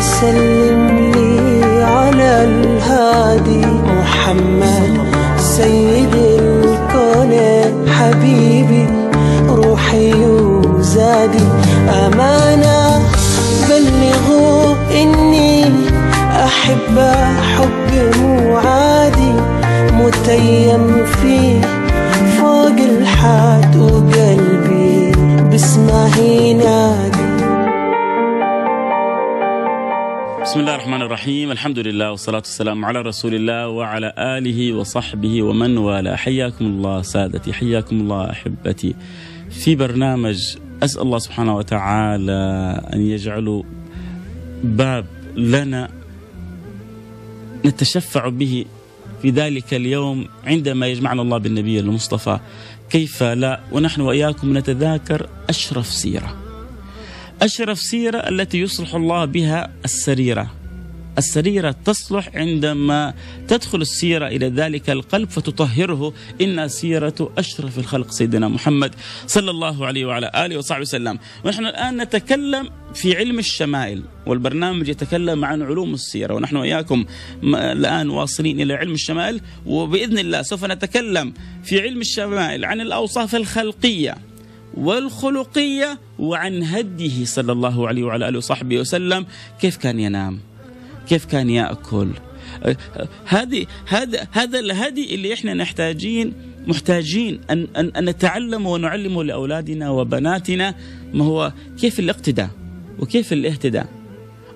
سلم لي على الهادي محمد سيد الكون حبيبي روحي وزادي أمانة بلغوا إني أحب حب مو عادي متيم فيه فوق الحاد وقلبي باسمه ينادي بسم الله الرحمن الرحيم. الحمد لله والصلاة والسلام على رسول الله وعلى آله وصحبه ومن والاه. حياكم الله سادتي حياكم الله أحبتي. في برنامج أسأل الله سبحانه وتعالى أن يجعله باب لنا نتشفع به في ذلك اليوم عندما يجمعنا الله بالنبي المصطفى. كيف لا؟ ونحن وإياكم نتذاكر أشرف سيرة. أشرف سيرة التي يصلح الله بها السريرة. السريرة تصلح عندما تدخل السيرة إلى ذلك القلب فتطهره. إن سيرة أشرف الخلق سيدنا محمد صلى الله عليه وعلى آله وصحبه وسلم. ونحن الآن نتكلم في علم الشمائل والبرنامج يتكلم عن علوم السيرة. ونحن وإياكم الآن واصلين إلى علم الشمائل وبإذن الله سوف نتكلم في علم الشمائل عن الأوصاف الخلقية. والخلقية وعن هديه صلى الله عليه وعلى آله وصحبه وسلم. كيف كان ينام؟ كيف كان يأكل؟ هذه هذا هذا الهدي اللي إحنا نحتاجين محتاجين أن أن, أن نتعلم ونعلمه لأولادنا وبناتنا. ما هو كيف الاقتداء؟ وكيف الاهتداء؟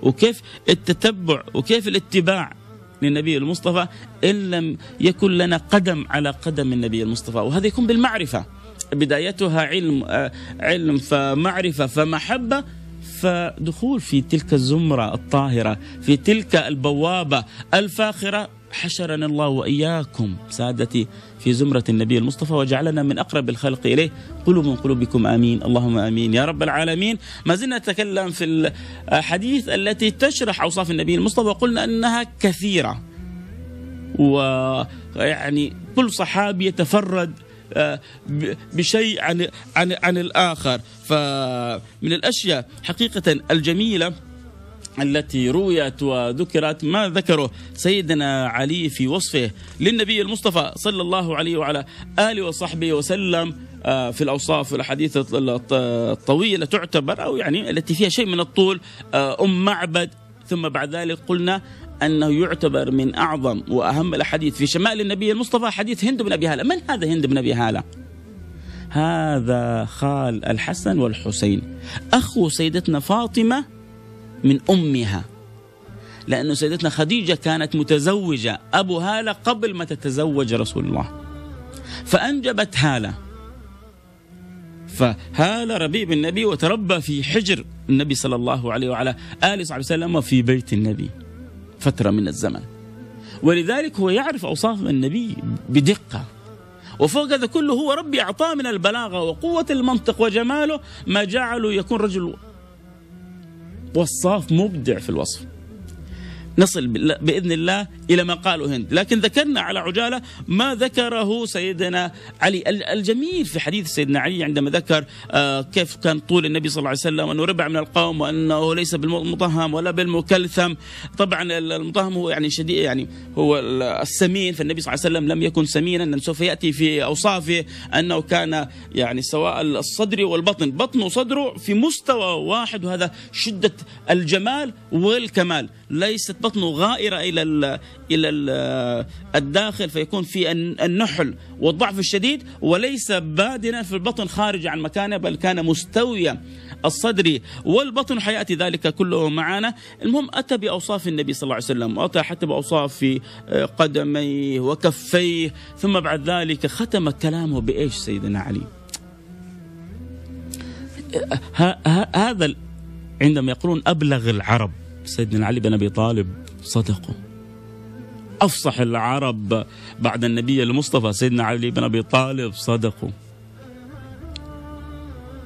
وكيف التتبع؟ وكيف الاتباع للنبي المصطفى؟ إن لم يكن لنا قدم على قدم النبي المصطفى. وهذا يكون بالمعرفة. بدايتها علم علم فمعرفة فمحبة فدخول في تلك الزمرة الطاهرة في تلك البوابة الفاخرة. حشرنا الله وإياكم سادتي في زمرة النبي المصطفى وجعلنا من أقرب الخلق إليه. قلوا من قلوبكم آمين. اللهم آمين. يا رب العالمين. ما زلنا نتكلم في الحديث التي تشرح أوصاف النبي المصطفى وقلنا أنها كثيرة. ويعني كل صحابي يتفرد بشيء عن عن عن الآخر. فمن الأشياء حقيقة الجميلة التي رويت وذكرت ما ذكره سيدنا علي في وصفه للنبي المصطفى صلى الله عليه وعلى آله وصحبه وسلم في الأوصاف والأحاديث الطويلة تعتبر أو يعني التي فيها شيء من الطول أم معبد. ثم بعد ذلك قلنا أنه يعتبر من أعظم وأهم الأحاديث في شمال النبي المصطفى حديث هند بن أبي هالة، من هذا هند بن أبي هالة؟ هذا خال الحسن والحسين، أخو سيدتنا فاطمة من أمها. لأنه سيدتنا خديجة كانت متزوجة أبو هالة قبل ما تتزوج رسول الله. فأنجبت هالة. فهال ربيب النبي وتربى في حجر النبي صلى الله عليه وعلى آله وصحبه وسلم وفي بيت النبي. فترة من الزمن. ولذلك هو يعرف أوصاف النبي بدقة. وفوق هذا كله هو ربي أعطاه من البلاغة وقوة المنطق وجماله ما جعله يكون رجل وصاف مبدع في الوصف. نصل بإذن الله إلى ما قاله هند، لكن ذكرنا على عجالة ما ذكره سيدنا علي، الجميل في حديث سيدنا علي عندما ذكر كيف كان طول النبي صلى الله عليه وسلم أنه ربع من القوم وأنه ليس بالمطهم ولا بالمكلثم، طبعا المطهم هو يعني شديد يعني هو السمين فالنبي صلى الله عليه وسلم لم يكن سمينا سوف يأتي في أوصافه أنه كان يعني سواء الصدر والبطن، بطن وصدره في مستوى واحد وهذا شدة الجمال والكمال، ليست بطنه غائرة إلى إلى ال الداخل فيكون في النحل والضعف الشديد وليس بادنا في البطن خارج عن مكانه بل كان مستويا الصدر والبطن. حياتي ذلك كله معنا. المهم أتى بأوصاف النبي صلى الله عليه وسلم وأتى حتى بأوصاف في قدميه وكفيه ثم بعد ذلك ختم كلامه بإيش سيدنا علي؟ هذا عندما يقولون أبلغ العرب. سيدنا علي بن أبي طالب صدقوا أفصح العرب بعد النبي المصطفى سيدنا علي بن أبي طالب صدقوا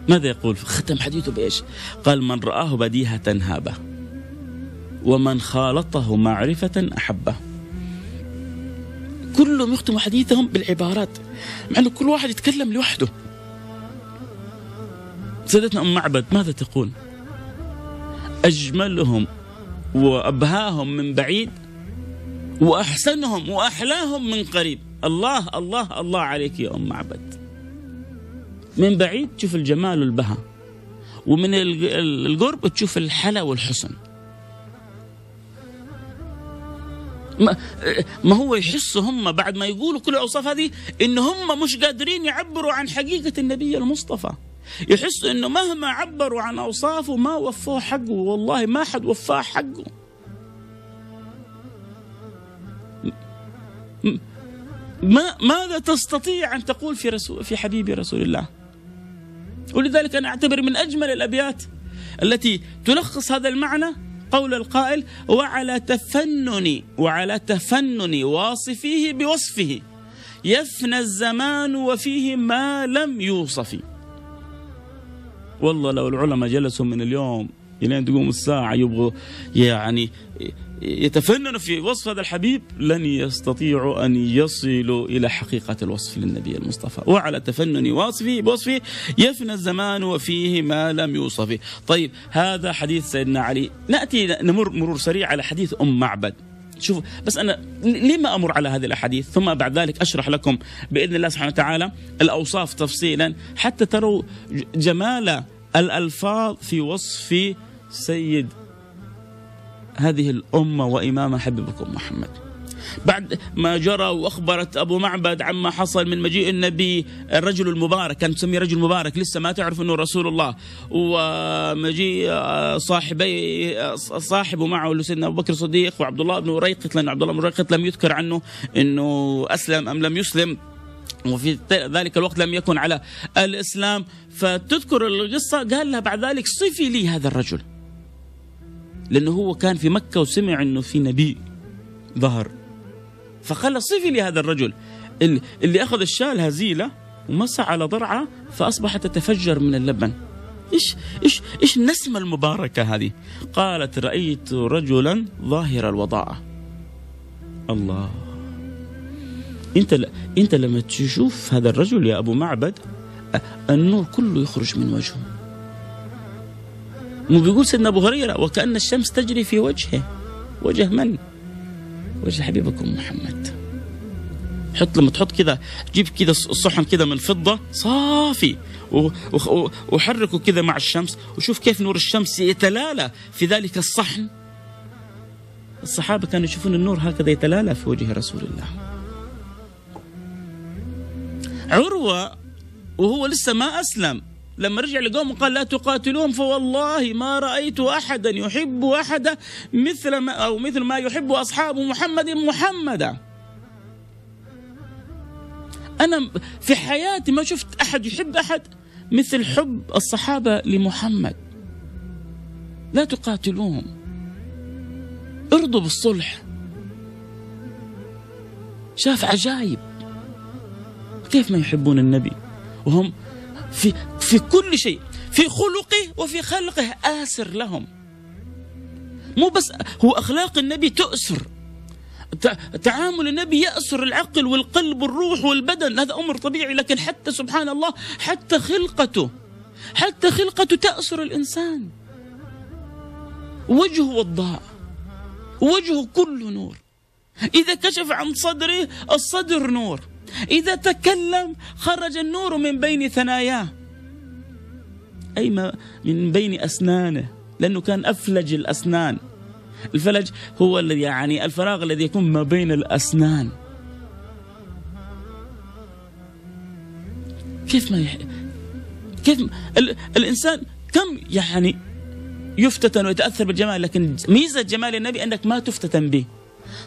ماذا يقول؟ ختم حديثه بإيش؟ قال من رآه بديهة هابه ومن خالطه معرفة أحبه. كلهم يختموا حديثهم بالعبارات مع إنه كل واحد يتكلم لوحده. سيدتنا أم معبد ماذا تقول؟ أجملهم وأبهاهم من بعيد وأحسنهم وأحلاهم من قريب. الله الله الله عليك يا أم عبد. من بعيد تشوف الجمال والبهاء ومن القرب تشوف الحلا والحسن. ما, ما هو يحسوا هم بعد ما يقولوا كل الأوصاف هذه إن هم مش قادرين يعبروا عن حقيقة النبي المصطفى. يحسوا إنه مهما عبروا عن أوصافه ما وفوه حقه. والله ما حد وفاه حقه. ما ماذا تستطيع أن تقول في رسول في حبيب رسول الله؟ ولذلك أنا أعتبر من أجمل الأبيات التي تلخص هذا المعنى قول القائل وعلى تفنن وعلى تفنن واصفيه بوصفه يفنى الزمان وفيه ما لم يوصف. والله لو العلماء جلسوا من اليوم إلين تقوم الساعة يبغوا يعني يتفننوا في وصف هذا الحبيب لن يستطيعوا أن يصلوا إلى حقيقة الوصف للنبي المصطفى. وعلى تفنن وصفه بوصفه يفنى الزمان وفيه ما لم يوصف. طيب هذا حديث سيدنا علي. نأتي نمر مرور سريع على حديث أم معبد. شوفوا بس أنا لما أمر على هذه الأحاديث؟ ثم بعد ذلك أشرح لكم بإذن الله سبحانه وتعالى الأوصاف تفصيلا حتى تروا جمال الألفاظ في وصف سيد هذه الأمة وإمام حبيبكم محمد. بعد ما جرى وأخبرت أبو معبد عما حصل من مجيء النبي الرجل المبارك كان تسميه رجل مبارك لسه ما تعرف إنه رسول الله. ومجيء صاحبي صاحبه معه سيدنا أبو بكر الصديق وعبد الله بن وريقط لأن عبد الله بن وريقط لم يذكر عنه إنه أسلم أم لم يسلم. وفي ذلك الوقت لم يكن على الإسلام. فتذكر القصة قال لها بعد ذلك صفي لي هذا الرجل. لأنه هو كان في مكة وسمع إنه في نبي ظهر. فقال صفي لي هذا الرجل اللي, أخذ الشاة الهزيله ومسح على ضرعة فأصبحت تتفجر من اللبن إيش إيش إيش النسمة المباركة هذه؟ قالت رأيت رجلا ظاهر الوضاعه. الله أنت ل... أنت لما تشوف هذا الرجل يا أبو معبد النور كله يخرج من وجهه. مو بيقول سيدنا أبو هريرة وكأن الشمس تجري في وجهه وجه من؟ وجه حبيبكم محمد. حط لما تحط كذا جيب كذا الصحن كذا من فضة صافي وحركه كذا مع الشمس وشوف كيف نور الشمس يتلالى في ذلك الصحن. الصحابة كانوا يشوفون النور هكذا يتلالى في وجه رسول الله. عروة وهو لسه ما أسلم لما رجع لقوم قال لا تقاتلوهم فوالله ما رأيت أحدا يحب أحدا مثل ما أو مثل ما يحب أصحاب محمد محمدا. أنا في حياتي ما شفت أحد يحب أحد مثل حب الصحابة لمحمد. لا تقاتلوهم. ارضوا بالصلح. شاف عجائب كيف ما يحبون النبي؟ وهم في في كل شيء في خلقه وفي خلقه. آسر لهم. مو بس هو أخلاق النبي تؤسر. تعامل النبي يأسر العقل والقلب والروح والبدن. هذا أمر طبيعي لكن حتى سبحان الله حتى خلقته حتى خلقته تأسر الإنسان. وجهه وضاء وجهه كله نور. إذا كشف عن صدره الصدر نور. إذا تكلم خرج النور من بين ثناياه. أي ما من بين أسنانه لأنه كان أفلج الأسنان. الفلج هو الذي يعني الفراغ الذي يكون ما بين الأسنان. كيف ما يح... كيف ال... الإنسان كم يعني يفتتن ويتأثر بالجمال لكن ميزة جمال النبي أنك ما تفتتن به.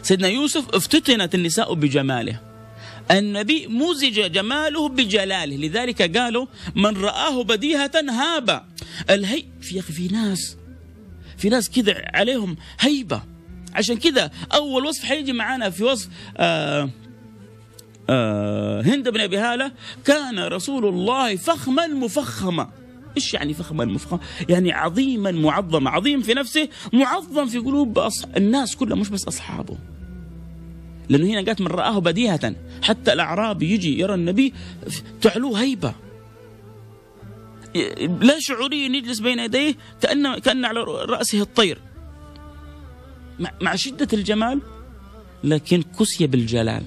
سيدنا يوسف افتتنت النساء بجماله. النبي مزج جماله بجلاله. لذلك قالوا من رآه بديهة هاب. الهي في أخي في ناس في ناس كذا عليهم هيبة. عشان كذا أول وصف حيجي معانا في وصف آه آه هند بن أبي هالة. كان رسول الله فخما مفخما. إيش يعني فخما مفخما؟ يعني عظيما معظما، عظيم في نفسه، معظم في قلوب الناس كلها مش بس أصحابه. لأنه هنا قالت من رآه بديهة. حتى الأعرابي يجي يرى النبي تعلوه هيبة. لا شعوريا يجلس بين يديه كأن كأن على رأسه الطير. مع- مع شدة الجمال لكن كسي بالجلال.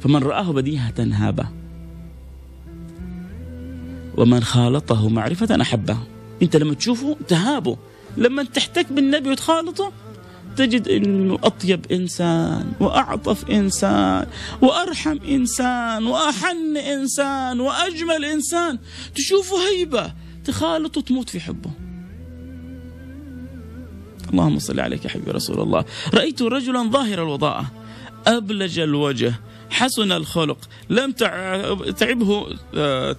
فمن رآه بديهة هابه ومن خالطه معرفة أحبه. أنت لما تشوفه تهابه. لما تحتك بالنبي وتخالطه تجد أنه أطيب إنسان وأعطف إنسان وأرحم إنسان وأحن إنسان وأجمل إنسان. تشوفه هيبة تخالطه تموت في حبه. اللهم صل عليك يا حبيبي رسول الله. رأيت رجلا ظاهر الوضاءة أبلج الوجه حسن الخلق لم تع- تعبه آه،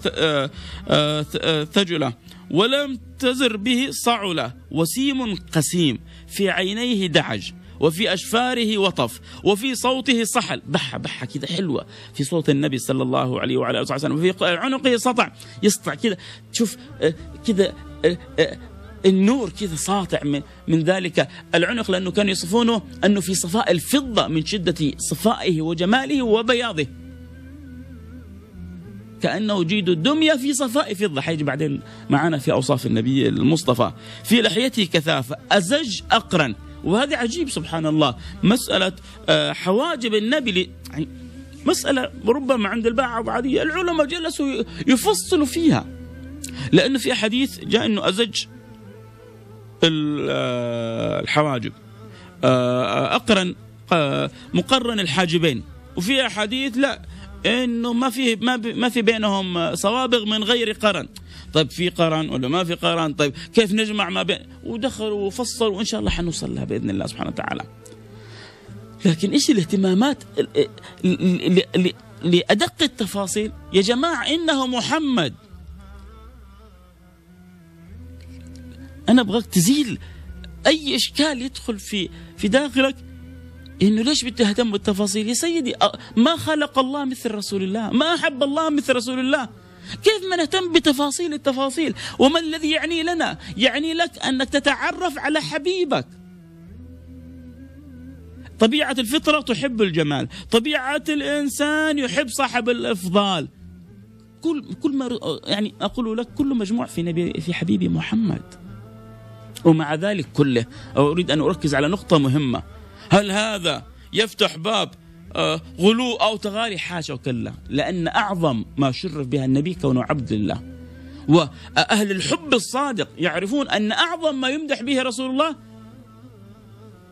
ولم تزر به صعلة وسيم قسيم. في عينيه دعج وفي أشفاره وطف وفي صوته صحل. بحة بحة كذا حلوة. في صوت النبي صلى الله عليه وعلى آله وسلم. وفي عنقه سطع. يسطع كذا تشوف آه، كذا آه، آه، النور كذا ساطع من من ذلك العنق لأنه كانوا يصفونه أنه في صفاء الفضة من شدة صفائه وجماله وبياضه. كأنه جيد الدمية في صفاء فضة. حيجي بعدين معنا في أوصاف النبي المصطفى. في لحيته كثافه أزج أقرن. وهذا عجيب سبحان الله مسألة آه، حواجب النبي يعني مسألة ربما عند البعض عاديه العلماء جلسوا يفصلوا فيها. لأنه في أحاديث جاء إنه أزج ال- آه، الحواجب. آه، أقرن آه، مقرن الحاجبين. وفي أحاديث لا إنه ما في ما ما في بينهم صوابغ من غير قرن. طيب في قرن ولا ما في قرن؟ طيب كيف نجمع ما بين ودخلوا وفصلوا وإن شاء الله حنوصل لها بإذن الله سبحانه وتعالى. لكن إيش الاهتمامات لأدق التفاصيل؟ يا جماعة إنه محمد. أنا أبغاك تزيل أي إشكال يدخل في في داخلك. إنه ليش بتهتم بالتفاصيل؟ يا سيدي ما خلق الله مثل رسول الله ما أحب الله مثل رسول الله. كيف ما نهتم بتفاصيل التفاصيل؟ وما الذي يعني لنا؟ يعني لك أنك تتعرف على حبيبك. طبيعة الفطرة تحب الجمال طبيعة الإنسان يحب صاحب الإفضال. كل كل ما يعني أقول لك كل مجموع في نبي في حبيبي محمد. ومع ذلك كله أريد أن أركز على نقطة مهمة. هل هذا يفتح باب آه، غلو أو تغالي؟ حاشا وكلا. لأن أعظم ما شرف بها النبي كونه عبد لله. وأهل الحب الصادق يعرفون أن أعظم ما يمدح به رسول الله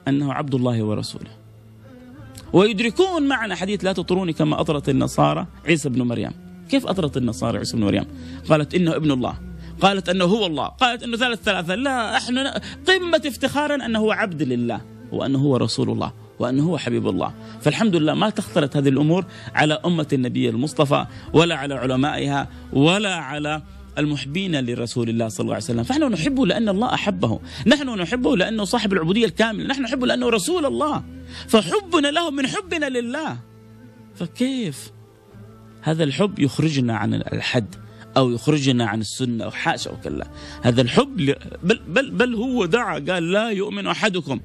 أنه عبد الله ورسوله. ويدركون معنى حديث لا تطروني كما أطرت النصارى عيسى بن مريم. كيف أطرت النصارى عيسى بن مريم؟ قالت إنه ابن الله. قالت أنه هو الله. قالت أنه ثالث ثلاثة. لا إحنا قمة افتخارا أنه عبد لله. وأنه هو رسول الله وأنه هو حبيب الله فالحمد لله ما تختلط هذه الأمور على أمة النبي المصطفى ولا على علمائها ولا على المحبين لرسول الله صلى الله عليه وسلم. فنحن نحبه لأن الله أحبه. نحن نحبه لأنه صاحب العبودية الكاملة. نحن نحبه لأنه رسول الله. فحبنا له من حبنا لله. فكيف هذا الحب يخرجنا عن الحد أو يخرجنا عن السنة أو حاشا وكلا؟ هذا الحب بل, بل, بل هو دعا قال لا يؤمن أحدكم.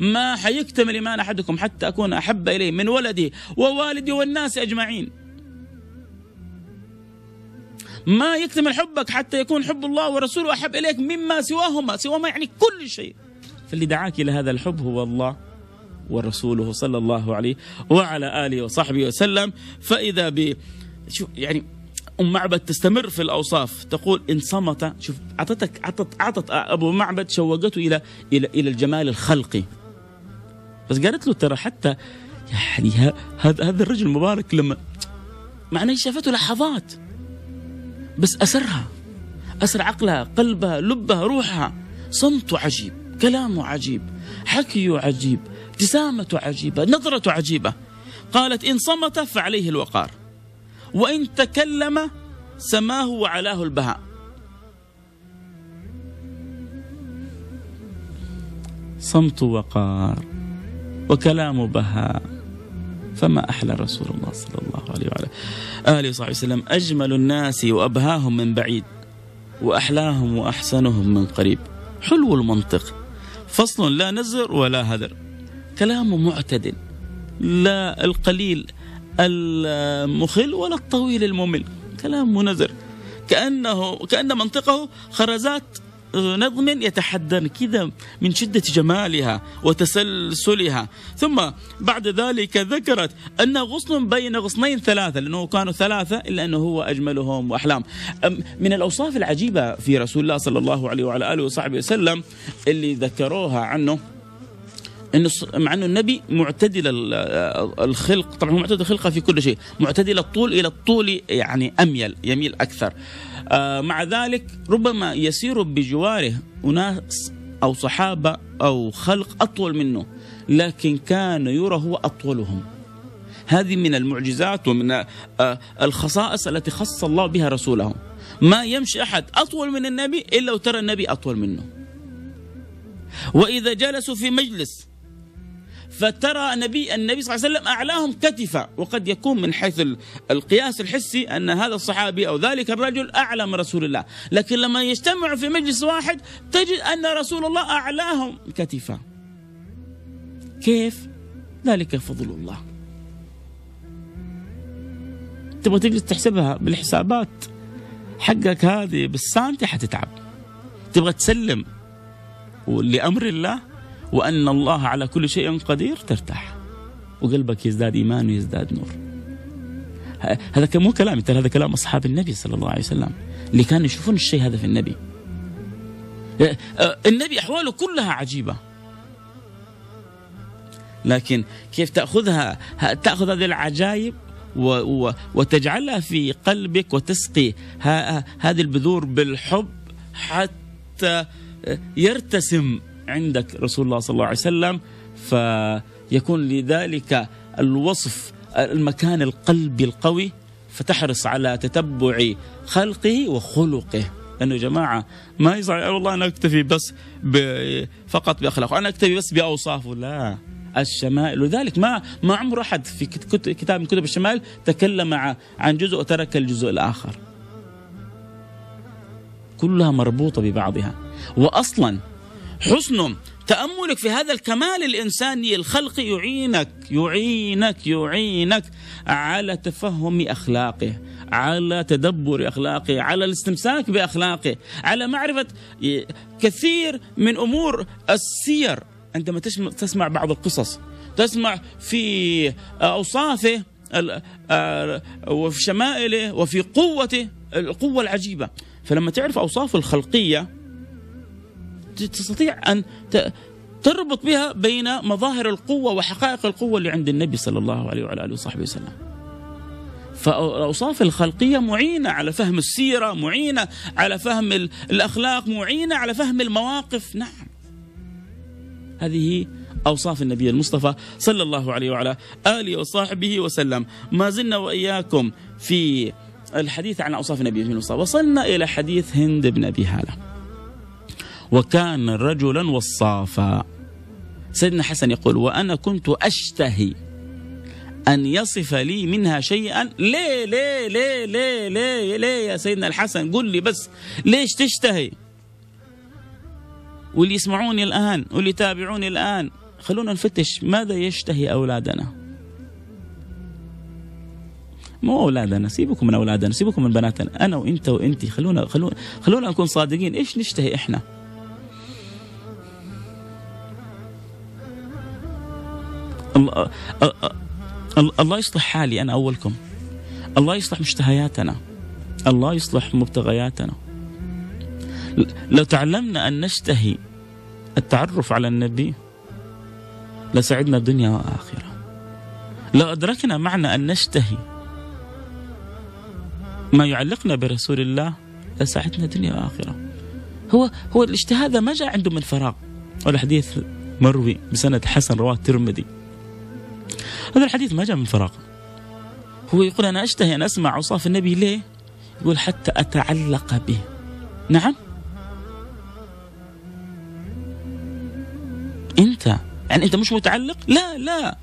ما حيكتمل إيمان أحدكم حتى أكون أحب إليه من ولدي ووالدي والناس أجمعين. ما يكتمل حبك حتى يكون حب الله ورسوله أحب إليك مما سواهما سواهما يعني كل شيء. فاللي دعاك إلى هذا الحب هو الله ورسوله صلى الله عليه وعلى آله وصحبه وسلم. فإذا ب شوف يعني أم معبد تستمر في الأوصاف تقول إن صمت شوف أعطتك أعطت أعطت أبو معبد شوقته إلى إلى إلى الجمال الخلقي. بس قالت له ترى حتى يعني هذا هذا الرجل المبارك لما معناه شافته لحظات. بس أسرها. أسر عقلها قلبها لبها روحها. صمته عجيب كلامه عجيب حكيه عجيب ابتسامته عجيبة نظرته عجيبة. قالت إن صمت فعليه الوقار. وإن تكلم سماه وعلاه البهاء. صمت وقار. وكلام بهاء. فما أحلى رسول الله صلى الله عليه وعلى آله وصحبه وسلم. أجمل الناس وأبهاهم من بعيد وأحلاهم وأحسنهم من قريب. حلو المنطق. فصل لا نزر ولا هدر. كلامه معتدل لا القليل المخل ولا الطويل الممل. كلام منذر كأنه كأن منطقه خرزات نظم يتحدى كذا من شدة جمالها وتسلسلها. ثم بعد ذلك ذكرت أن غصن بين غصنين ثلاثة لأنه كانوا ثلاثة إلا أنه هو أجملهم وأحلام. من الأوصاف العجيبة في رسول الله صلى الله عليه وعلى آله وصحبه وسلم اللي ذكروها عنه إنه مع إنه النبي معتدل الخلق. طبعا هو معتدل الخلقه في كل شيء. معتدل الطول إلى الطول يعني أميل يميل أكثر. آه مع ذلك ربما يسير بجواره أناس أو صحابة أو خلق أطول منه لكن كان يرى هو أطولهم. هذه من المعجزات ومن آه الخصائص التي خص الله بها رسوله. ما يمشي أحد أطول من النبي إلا وترى النبي أطول منه. وإذا جلسوا في مجلس فترى النبي النبي صلى الله عليه وسلم أعلاهم كتفا وقد يكون من حيث القياس الحسي أن هذا الصحابي أو ذلك الرجل اعلى من رسول الله، لكن لما يجتمعوا في مجلس واحد تجد أن رسول الله أعلاهم كتفا. كيف؟ ذلك فضل الله. تبغى تجلس تحسبها بالحسابات حقك هذه بالسانتي حتتعب. تبغى تسلم لأمر الله وأن الله على كل شيء قدير ترتاح. وقلبك يزداد إيمان ويزداد نور. هذا مو كلامي ترى هذا كلام أصحاب النبي صلى الله عليه وسلم. اللي كانوا يشوفون الشيء هذا في النبي. النبي أحواله كلها عجيبة. لكن كيف تأخذها؟ تأخذ هذه العجائب وتجعلها في قلبك وتسقي هذه البذور بالحب حتى يرتسم. عندك رسول الله صلى الله عليه وسلم فيكون لذلك الوصف المكان القلبي القوي فتحرص على تتبع خلقه وخلقه. لأنه يا جماعة ما يصح والله أنا أكتفي بس فقط باخلاقه أنا أكتفي بس باوصافه لا الشمائل ولذلك ما ما عمر أحد في كتاب من كتب الشمائل تكلم عن جزء وترك الجزء الآخر. كلها مربوطة ببعضها. واصلا حسن تأملك في هذا الكمال الإنساني الخلقي يعينك يعينك يعينك على تفهم أخلاقه على تدبر أخلاقه على الاستمساك بأخلاقه على معرفة كثير من أمور السير. عندما تسمع بعض القصص تسمع في أوصافه وفي شمائله وفي قوته القوة العجيبة. فلما تعرف أوصافه الخلقية تستطيع أن تربط بها بين مظاهر القوة وحقائق القوة اللي عند النبي صلى الله عليه وعلى آله وصحبه وسلم. فالأوصاف الخلقية معينة على فهم السيرة معينة على فهم الأخلاق معينة على فهم المواقف. نعم. هذه أوصاف النبي المصطفى صلى الله عليه وعلى آله وصحبه وسلم. ما زلنا وإياكم في الحديث عن أوصاف النبي المصطفى. وصلنا إلى حديث هند بن أبي هالة. وكان رجلا وصافا. سيدنا حسن يقول وأنا كنت أشتهي أن يصف لي منها شيئا. ليه ليه ليه ليه ليه ليه يا سيدنا الحسن؟ قل لي بس ليش تشتهي؟ واللي يسمعوني الآن واللي يتابعوني الآن خلونا نفتش ماذا يشتهي أولادنا. مو أولادنا سيبكم من أولادنا سيبكم من بناتنا أنا وإنت وانت خلونا خلونا خلونا نكون صادقين. إيش نشتهي إحنا؟ الله, الله يصلح حالي أنا أولكم. الله يصلح مشتهياتنا. الله يصلح مبتغياتنا. لو تعلمنا أن نشتهي التعرف على النبي لسعدنا الدنيا وآخرة. لو أدركنا معنى أن نشتهي ما يعلقنا برسول الله لسعدنا الدنيا وآخرة. هو هو الاشتهاء هذا ما جاء عنده من فراغ. والحديث مروي بسند حسن رواه الترمذي. هذا الحديث ما جاء من فراغ هو يقول أنا أشتهي أن أسمع أوصاف النبي ليه؟ يقول حتى أتعلق به. نعم. أنت يعني أنت مش متعلق؟ لا لا.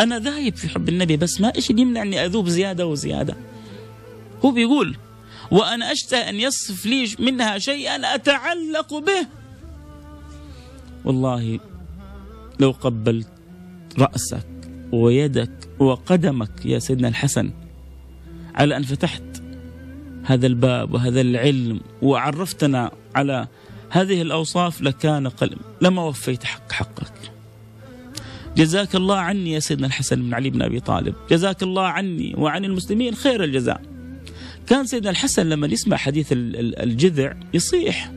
أنا ذايب في حب النبي بس ما إيش يمنع أني أذوب زيادة وزيادة. هو بيقول وأنا أشتهي أن يصف لي منها شيئا أتعلق به. والله لو قبلت رأسك ويدك وقدمك يا سيدنا الحسن على أن فتحت هذا الباب وهذا العلم وعرفتنا على هذه الأوصاف لكان قلم. لما وفيت حق حقك. جزاك الله عني يا سيدنا الحسن بن علي بن أبي طالب. جزاك الله عني وعن المسلمين خير الجزاء. كان سيدنا الحسن لما يسمع حديث الجذع يصيح.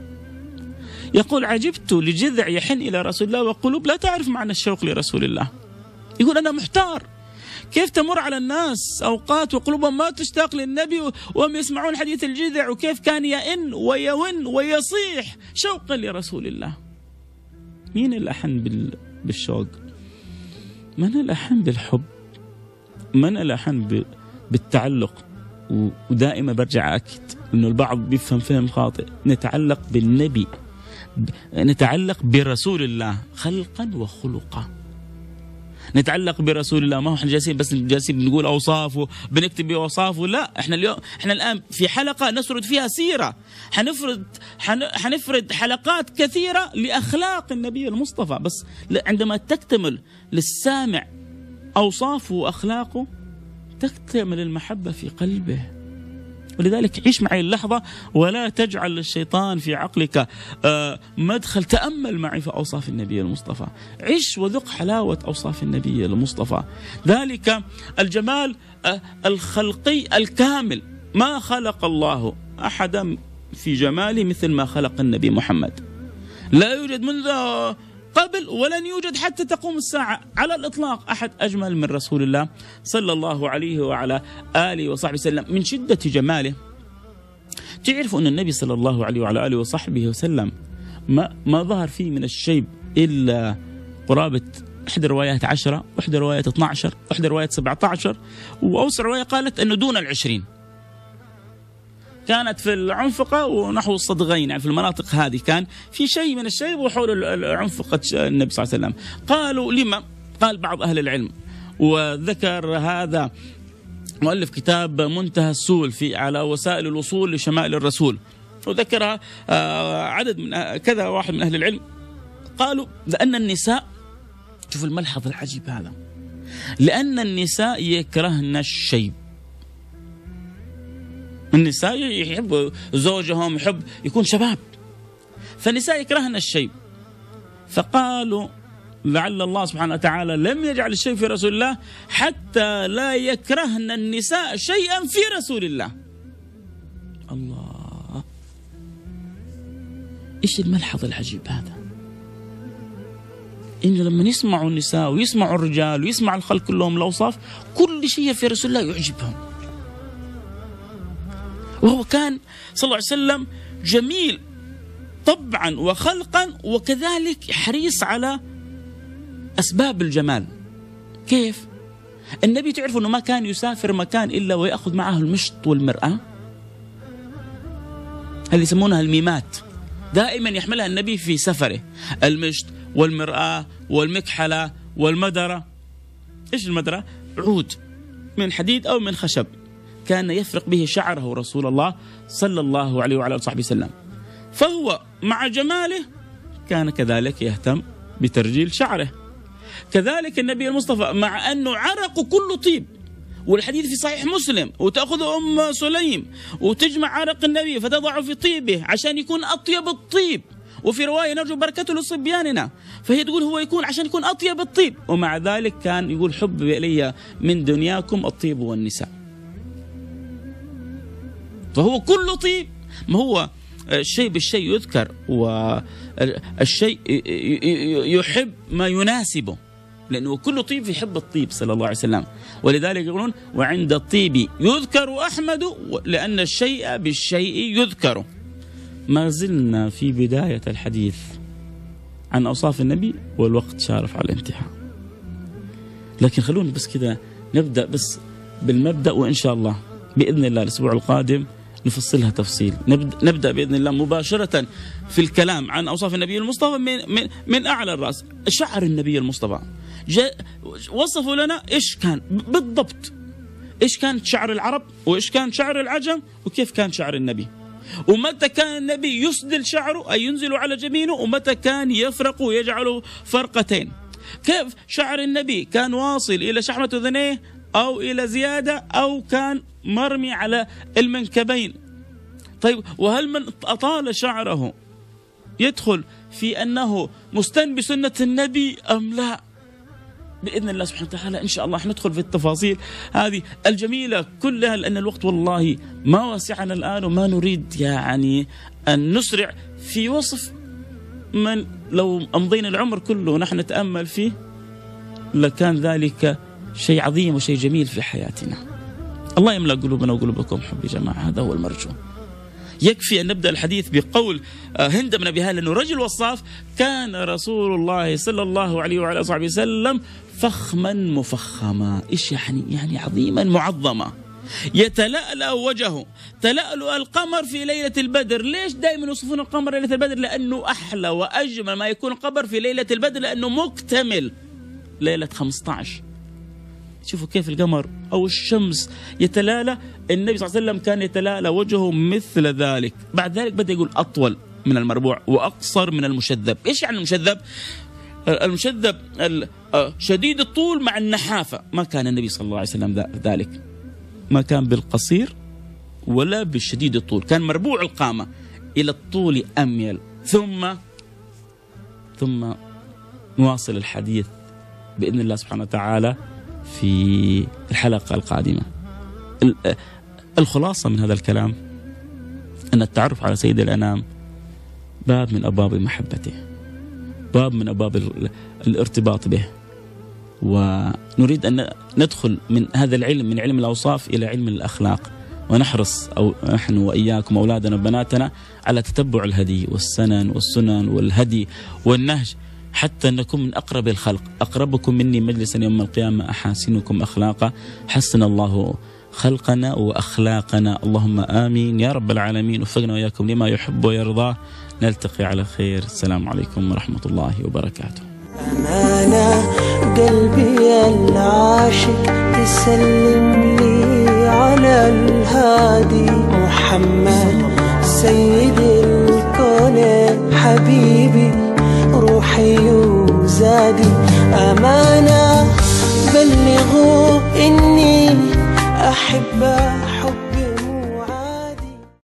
يقول عجبت لجذع يحن إلى رسول الله وقلوب لا تعرف معنى الشوق لرسول الله. يقول أنا محتار. كيف تمر على الناس أوقات وقلوبهم ما تشتاق للنبي وهم يسمعون حديث الجذع وكيف كان يئن ويون ويصيح شوقا لرسول الله؟ مين الأحن بالشوق؟ من الأحن بالحب؟ من الأحن بالتعلق؟ ودائما برجع أكد أنه البعض بيفهم فهم خاطئ. نتعلق بالنبي نتعلق برسول الله خلقا وخلقا. نتعلق برسول الله. ما هو إحنا جالسين بس جالسين بنقول أوصافه بنكتب بأوصافه. لا إحنا اليوم إحنا الآن في حلقة نسرد فيها سيرة. حنفرد حنفرد حلقات كثيرة لأخلاق النبي المصطفى. بس عندما تكتمل للسامع أوصافه وأخلاقه تكتمل المحبة في قلبه. ولذلك عيش معي اللحظة ولا تجعل للشيطان في عقلك آه، مدخل. تأمل معي في أوصاف النبي المصطفى. عيش وذق حلاوة أوصاف النبي المصطفى. ذلك الجمال آه، الخلقي الكامل. ما خلق الله أحدا في جماله مثل ما خلق النبي محمد. لا يوجد منذ قبل ولن يوجد حتى تقوم الساعة على الإطلاق أحد أجمل من رسول الله صلى الله عليه وعلى آله وصحبه وسلم. من شدة جماله تعرفوا أن النبي صلى الله عليه وعلى آله وصحبه وسلم ما, ما ظهر فيه من الشيب إلا قرابة إحدى الروايات عشرة وإحدى الروايات 12 وإحدى الروايات 17 وأوسع رواية قالت أنه دون العشرين. كانت في العنفقة ونحو الصدغين يعني في المناطق هذه. كان في شيء من الشيب وحول عنفقة النبي صلى الله عليه وسلم. قالوا لما؟ قال بعض أهل العلم. وذكر هذا مؤلف كتاب منتهى السول في على وسائل الوصول لشمائل الرسول. وذكر آه، عدد من كذا واحد من أهل العلم. قالوا لأن النساء شوف الملحظ العجيب هذا. لأن النساء يكرهن الشيب. النساء يحبوا زوجهم يحب يكون شباب. فالنساء يكرهن الشيب فقالوا لعل الله سبحانه وتعالى لم يجعل الشيء في رسول الله حتى لا يكرهن النساء شيئا في رسول الله. الله. إيش الملحظ العجيب هذا؟ انه لما يسمعوا النساء ويسمعوا الرجال ويسمع الخلق كلهم الأوصاف كل شيء في رسول الله يعجبهم. وهو كان صلى الله عليه وسلم جميل طبعا وخلقا وكذلك حريص على أسباب الجمال. كيف؟ النبي تعرف إنه ما كان يسافر مكان إلا ويأخذ معه المشط والمرأة؟ اللي يسمونها الميمات. دائما يحملها النبي في سفره. المشط والمرأة والمكحلة والمدرة. إيش المدرة؟ عود. من حديد أو من خشب. كان يفرق به شعره رسول الله صلى الله عليه وعلى آله وصحبه وسلم. فهو مع جماله كان كذلك يهتم بترجيل شعره. كذلك النبي المصطفى مع أنه عرق كله طيب. والحديث في صحيح مسلم وتأخذ أم سليم وتجمع عرق النبي فتضع في طيبه عشان يكون أطيب الطيب. وفي رواية نرجو بركته لصبياننا فهي تقول هو يكون عشان يكون أطيب الطيب. ومع ذلك كان يقول حب إلي من دنياكم الطيب والنساء. فهو كله طيب. ما هو الشيء بالشيء يذكر والشيء يحب ما يناسبه لأنه كل طيب يحب الطيب صلى الله عليه وسلم. ولذلك يقولون وعند الطيب يذكر أحمد لأن الشيء بالشيء يذكر. ما زلنا في بداية الحديث عن أوصاف النبي والوقت شارف على الانتهاء. لكن خلونا بس كذا نبدأ بس بالمبدأ وإن شاء الله بإذن الله الأسبوع القادم نفصلها تفصيل. نبدأ بإذن الله مباشرة في الكلام عن أوصاف النبي المصطفى من من, من أعلى الرأس. شعر النبي المصطفى. وصفوا لنا إيش كان بالضبط. إيش كان شعر العرب وإيش كان شعر العجم وكيف كان شعر النبي. ومتى كان النبي يسدل شعره أي ينزل على جبينه ومتى كان يفرق ويجعله فرقتين. كيف شعر النبي كان واصل إلى شحمة أذنيه أو إلى زيادة أو كان مرمي على المنكبين. طيب وهل من أطال شعره يدخل في أنه مستن بسنة النبي أم لا؟ بإذن الله سبحانه وتعالى إن شاء الله حندخل في التفاصيل هذه الجميلة كلها لأن الوقت والله ما وسعنا الآن وما نريد يعني أن نسرع في وصف من لو أمضينا العمر كله ونحن نتأمل فيه لكان ذلك شيء عظيم وشيء جميل في حياتنا. الله يملأ قلوبنا وقلوبكم حب يا جماعة هذا هو المرجو. يكفي أن نبدأ الحديث بقول آه، هند بن أبي هالة أنه رجل وصاف كان رسول الله صلى الله عليه وعلى صحبه وسلم فخما مفخما. إيش يعني؟ يعني عظيما معظما. يتلألأ وجهه. تلألؤ القمر في ليلة البدر. ليش دائما يوصفون القمر ليلة البدر؟ لأنه أحلى وأجمل ما يكون القمر في ليلة البدر لأنه مكتمل. ليلة 15 شوفوا كيف القمر أو الشمس يتلالى. النبي صلى الله عليه وسلم كان يتلالى وجهه مثل ذلك. بعد ذلك بدأ يقول أطول من المربوع وأقصر من المشذب. إيش يعني المشذب؟ المشذب آه، شديد الطول مع النحافة. ما كان النبي صلى الله عليه وسلم ذلك. ما كان بالقصير ولا بالشديد الطول. كان مربوع القامة إلى الطول أميل. ثم ثم نواصل الحديث بإذن الله سبحانه وتعالى. في الحلقة القادمة. الخلاصة من هذا الكلام أن التعرف على سيد الأنام باب من أبواب محبته باب من أبواب الارتباط به. ونريد أن ندخل من هذا العلم من علم الأوصاف إلى علم الأخلاق. ونحرص أو نحن وإياكم أولادنا وبناتنا على تتبع الهدي والسنن والسنن والهدي والنهج. حتى نكون من أقرب الخلق. أقربكم مني مجلسا يوم القيامة أحاسنكم أخلاقا. حسن الله خلقنا وأخلاقنا. اللهم آمين. يا رب العالمين. وفقنا وإياكم لما يحب ويرضاه. نلتقي على خير. السلام عليكم ورحمة الله وبركاته. أمانة قلبي العاشق تسلم لي على الهادي محمد سيد الكون حبيبي. روحي وزادي أمانة بلغوا إني أحبك.